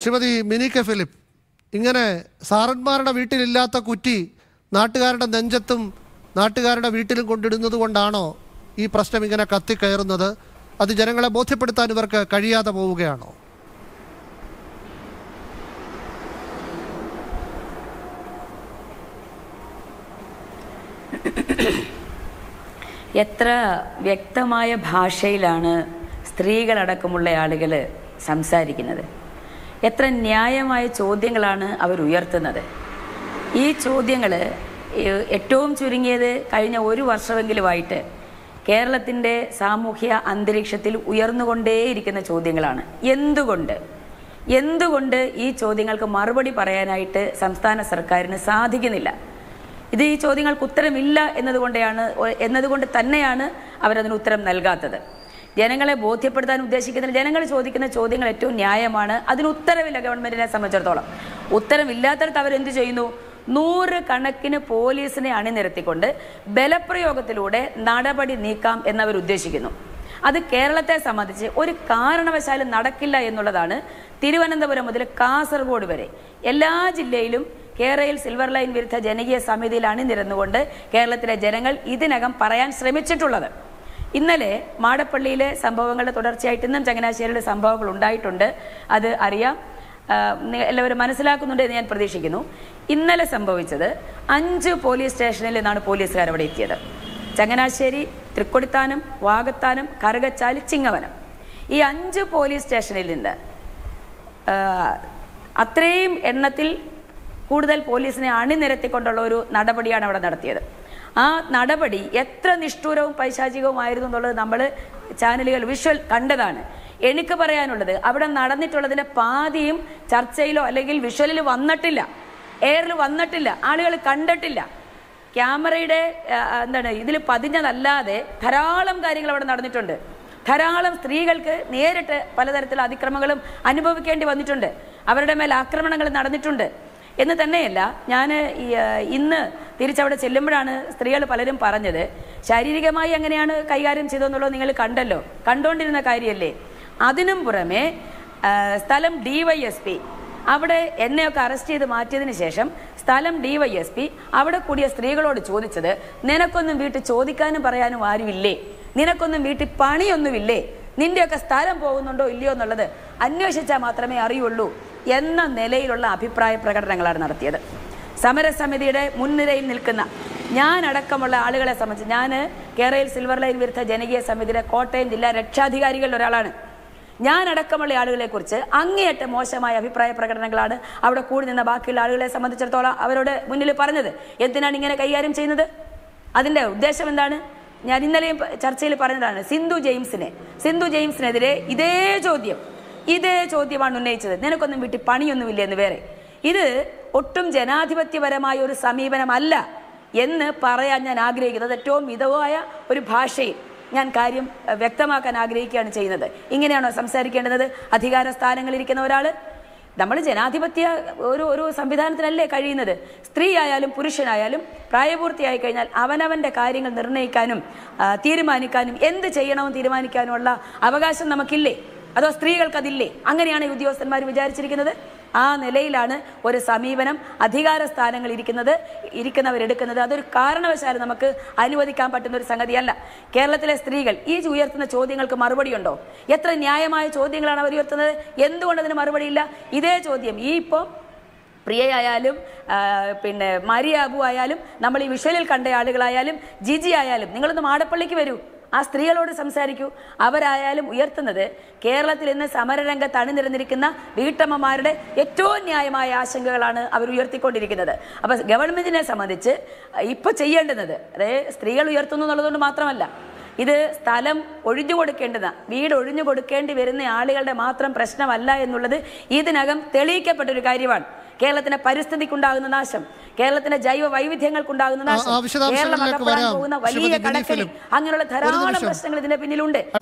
Shrimati mini K Philip ഇങ്ങനെ സാറന്മാരുടെ വീട്ടിലില്ലാത്ത കുറ്റി നാട്ടുകാരുടെ നെഞ്ചത്തും നാട്ടുകാരുടെ വീട്ടിലും കൊണ്ടിടുന്നത് കൊണ്ടാണോ ഈ പ്രശ്നം ഇങ്ങനെ കത്തിക്കയറുന്നത്? അത് ജനങ്ങളെ ബോധ്യപ്പെടുത്താൻ ഇവർക്ക് കഴിയാതെ പോവുകയാണോ? എത്ര വ്യക്തമായ ഭാഷയിലാണ് സ്ത്രീകളടക്കമുള്ള ആളുകൾ സംസാരിക്കുന്നത്. എത്ര ന്യായമായ ചോദ്യങ്ങളാണ് അവർ ഉയർത്തുന്നത്. ഈ ചോദ്യങ്ങൾ ഏറ്റവും ചുരുങ്ങിയത് കഴിഞ്ഞ ഒരു വർഷമെങ്കിലുമായിട്ട് കേരളത്തിന്റെ സാമൂഹ്യ അന്തരീക്ഷത്തിൽ ഉയർന്നുകൊണ്ടേയിരിക്കുന്ന ചോദ്യങ്ങളാണ്. എന്തുകൊണ്ട്? എന്തുകൊണ്ട് ഈ ചോദ്യങ്ങൾക്ക് മറുപടി പറയാനായിട്ട് സംസ്ഥാന സർക്കാരിന് സാധിക്കുന്നില്ല? ഇത് ഈ ചോദ്യങ്ങൾക്ക് ഉത്തരമില്ല എന്നതുകൊണ്ടാണ് എന്നതുകൊണ്ട് തന്നെയാണ് അവരതിന് ഉത്തരം നൽകാത്തത്. ജനങ്ങളെ ബോധ്യപ്പെടുത്താൻ ഉദ്ദേശിക്കുന്നില്ല. ജനങ്ങൾ ചോദിക്കുന്ന ചോദ്യങ്ങൾ ഏറ്റവും ന്യായമാണ്. അതിന് ഉത്തരവില്ല ഗവൺമെന്റിനെ സംബന്ധിച്ചിടത്തോളം. ഉത്തരവില്ലാത്തടത്ത് അവരെന്ത് ചെയ്യുന്നു? നൂറ് കണക്കിന് പോലീസിനെ അണിനിരത്തിക്കൊണ്ട് ബലപ്രയോഗത്തിലൂടെ നടപടി നീക്കാം എന്നവർ ഉദ്ദേശിക്കുന്നു അത് കേരളത്തെ സംബന്ധിച്ച് ഒരു കാരണവശാലും നടക്കില്ല എന്നുള്ളതാണ് തിരുവനന്തപുരം മുതൽ കാസർഗോഡ് വരെ. എല്ലാ ജില്ലയിലും കേരളയിൽ സിൽവർ ലൈൻ വിരുദ്ധ ജനകീയ സമിതിയിൽ അണിനിരന്നുകൊണ്ട് കേരളത്തിലെ ജനങ്ങൾ ഇതിനകം പറയാൻ ശ്രമിച്ചിട്ടുള്ളത്. ഇന്നലെ മാടപ്പള്ളിയിലെ സംഭവങ്ങളുടെ തുടർച്ചയായിട്ട് ഇന്നും ചങ്ങനാശ്ശേരിയിലെ സംഭവങ്ങൾ ഉണ്ടായിട്ടുണ്ട്. അത് അറിയാം. എല്ലാവരും മനസ്സിലാക്കുന്നുണ്ട് എന്ന് ഞാൻ പ്രതീക്ഷിക്കുന്നു. ഇന്നലെ സംഭവിച്ചത് അഞ്ച് പോലീസ് സ്റ്റേഷനിൽ നിന്നാണ് പോലീസുകാർ അവിടെ എത്തിയത്. ചങ്ങനാശ്ശേരി തൃക്കൊടിത്താനം വാകത്താനം കറുകച്ചാലി ചിങ്ങവനം. ഈ അഞ്ച് പോലീസ് സ്റ്റേഷനിൽ നിന്ന് അത്രയും എണ്ണത്തിൽ കൂടുതൽ പോലീസിനെ അണിനിരത്തിക്കൊണ്ടുള്ള ഒരു നടപടിയാണ് അവിടെ നടത്തിയത്. ആ നടപടി എത്ര നിഷ്ഠൂരവും പൈശാചികവുമായിരുന്നു എന്നുള്ളത് നമ്മൾ ചാനലുകൾ വിഷ്വൽ കണ്ടതാണ്. എനിക്ക് പറയാനുള്ളത് അവിടെ നടന്നിട്ടുള്ളതിന്റെ പാതിയും ചർച്ചയിലോ അല്ലെങ്കിൽ വിഷ്വലിൽ വന്നിട്ടില്ല. എയറിൽ വന്നിട്ടില്ല. ആളുകൾ കണ്ടിട്ടില്ല. ക്യാമറയുടെ എന്താണ് ഇതിൽ പതിഞ്ഞതല്ലാതെ ധാരാളം കാര്യങ്ങൾ അവിടെ നടന്നിട്ടുണ്ട്. ധാരാളം സ്ത്രീകൾക്ക് നേരിട്ട് പലതരത്തിലുള്ള അതിക്രമങ്ങളും അനുഭവിക്കേണ്ടി വന്നിട്ടുണ്ട്. അവരുടെ മേൽ ആക്രമണങ്ങൾ നടന്നിട്ടുണ്ട്. എന്ന് തന്നെയല്ല ഞാൻ ഇന്ന് തിരിച്ചവിടെ ചെല്ലുമ്പോഴാണ് സ്ത്രീകൾ പലരും പറഞ്ഞത് ശാരീരികമായി എങ്ങനെയാണ് കൈകാര്യം ചെയ്തതെന്നുള്ളത് നിങ്ങൾ കണ്ടല്ലോ കണ്ടുകൊണ്ടിരുന്ന കാര്യമല്ലേ അതിനും പുറമെ സ്ഥലം ഡി വൈ എസ് പി അവിടെ എന്നെയൊക്കെ അറസ്റ്റ് ചെയ്ത് മാറ്റിയതിന് ശേഷം സ്ഥലം ഡി വൈ എസ് പി അവിടെ കൂടിയ സ്ത്രീകളോട് ചോദിച്ചത് നിനക്കൊന്നും വീട്ടിൽ ചോദിക്കാനും പറയാനും ആരുമില്ലേ? നിനക്കൊന്നും വീട്ടിൽ പണിയൊന്നുമില്ലേ? നിന്റെയൊക്കെ സ്ഥലം പോകുന്നുണ്ടോ ഇല്ലയോ എന്നുള്ളത് അന്വേഷിച്ചാൽ മാത്രമേ അറിയുള്ളൂ. എന്ന നിലയിലുള്ള അഭിപ്രായ പ്രകടനങ്ങളാണ് നടത്തിയത്. സമരസമിതിയുടെ മുൻനിരയിൽ നിൽക്കുന്ന ഞാൻ അടക്കമുള്ള ആളുകളെ സംബന്ധിച്ച് ഞാൻ കേരളയിൽ സിൽവർ ലൈൻ വിരുദ്ധ ജനകീയ സമിതിയുടെ കോട്ടയം ജില്ലാ രക്ഷാധികാരികളിൽ ഒരാളാണ്. ഞാൻ അടക്കമുള്ള ആളുകളെ കുറിച്ച് അങ്ങേയറ്റ മോശമായ അഭിപ്രായ പ്രകടനങ്ങളാണ് അവിടെ കൂടി നിന്ന ബാക്കിയുള്ള ആളുകളെ സംബന്ധിച്ചിടത്തോളം അവരോട് മുന്നിൽ പറഞ്ഞത്. എന്തിനാണ് ഇങ്ങനെ കൈകാര്യം ചെയ്യുന്നത്? അതിന്റെ ഉദ്ദേശം എന്താണ്? ഞാൻ ഇന്നലെയും ചർച്ചയിൽ പറഞ്ഞതാണ് സിന്ധു ജെയിംസിനെ. സിന്ധു ജെയിംസിനെതിരെ ഇതേ ചോദ്യം ഇതേ ചോദ്യമാണ് ഉന്നയിച്ചത്. നിനക്കൊന്നും വീട്ടിൽ പണിയൊന്നുമില്ല എന്ന് വേറെ. ഇത് ഒട്ടും ജനാധിപത്യപരമായ ഒരു സമീപനമല്ല എന്ന് പറയാൻ ഞാൻ ആഗ്രഹിക്കുന്നത്. ഏറ്റവും മിതവായ ഒരു ഭാഷയിൽ ഞാൻ കാര്യം വ്യക്തമാക്കാൻ ആഗ്രഹിക്കുകയാണ് ചെയ്യുന്നത്. ഇങ്ങനെയാണോ സംസാരിക്കേണ്ടത്? അധികാര സ്ഥാനങ്ങളിരിക്കുന്ന ഒരാൾ നമ്മൾ ജനാധിപത്യ ഒരു ഒരു സംവിധാനത്തിലല്ലേ കഴിയുന്നത്? സ്ത്രീ ആയാലും പുരുഷനായാലും പ്രായപൂർത്തിയായി കഴിഞ്ഞാൽ അവനവന്റെ കാര്യങ്ങൾ നിർണയിക്കാനും തീരുമാനിക്കാനും എന്ത് ചെയ്യണമെന്ന് തീരുമാനിക്കാനുമുള്ള അവകാശം നമുക്കില്ലേ? അതോ സ്ത്രീകൾക്ക് അതില്ലേ അങ്ങനെയാണ് ഉദ്യോഗസ്ഥന്മാർ വിചാരിച്ചിരിക്കുന്നത്. ആ നിലയിലാണ് ഒരു സമീപനം അധികാര സ്ഥാനങ്ങൾ ഇരിക്കുന്നത് ഇരിക്കുന്നവരെടുക്കുന്നത്. അതൊരു കാരണവശാലും നമുക്ക് അനുവദിക്കാൻ പറ്റുന്ന ഒരു സംഗതിയല്ല. കേരളത്തിലെ സ്ത്രീകൾ ഈ ഉയർത്തുന്ന ചോദ്യങ്ങൾക്ക് മറുപടിയുണ്ടോ? എത്ര ന്യായമായ ചോദ്യങ്ങളാണ് അവർ ഉയർത്തുന്നത്? എന്തുകൊണ്ട് അതിന് മറുപടിയില്ല? ഇതേ ചോദ്യം. ഈ ഇപ്പോൾ പ്രിയയായാലും പിന്നെ മരിയാബു ആയാലും നമ്മൾ ഈ വിഷ്വലിൽ കണ്ട ആളുകളായാലും ജിജി ആയാലും നിങ്ങളൊന്ന് മാടപ്പള്ളിക്ക് വരൂ. ആ സ്ത്രീകളോട് സംസാരിക്കൂ. അവരായാലും ഉയർത്തുന്നത് കേരളത്തിൽ ഇന്ന് സമരരംഗത്ത് അണിനിരന്നിരിക്കുന്ന വീട്ടമ്മമാരുടെ ഏറ്റവും ന്യായമായ ആശങ്കകളാണ് അവർ ഉയർത്തിക്കൊണ്ടിരിക്കുന്നത്. അപ്പൊ ഗവൺമെന്റിനെ സംബന്ധിച്ച് ഇപ്പൊ ചെയ്യേണ്ടുന്നത് അതായത് സ്ത്രീകൾ ഉയർത്തുന്നു എന്നുള്ളതുകൊണ്ട് മാത്രമല്ല ഇത് സ്ഥലം ഒഴിഞ്ഞു കൊടുക്കേണ്ടത് വീട് ഒഴിഞ്ഞു കൊടുക്കേണ്ടി വരുന്ന ആളുകളുടെ മാത്രം പ്രശ്നമല്ല എന്നുള്ളത് ഇതിനകം തെളിയിക്കപ്പെട്ടൊരു കാര്യമാണ്. കേരളത്തിന്റെ പരിസ്ഥിതിക്കുണ്ടാകുന്ന നാശം കേരളത്തിന്റെ ജൈവ വൈവിധ്യങ്ങൾക്കുണ്ടാകുന്ന നാശം. കേരളം അകപ്പെടാൻ പോകുന്ന വലിയ ഫിലിപ്പ്. അങ്ങനെയുള്ള ധാരാളം പ്രശ്നങ്ങൾ ഇതിന്റെ പിന്നിലുണ്ട്.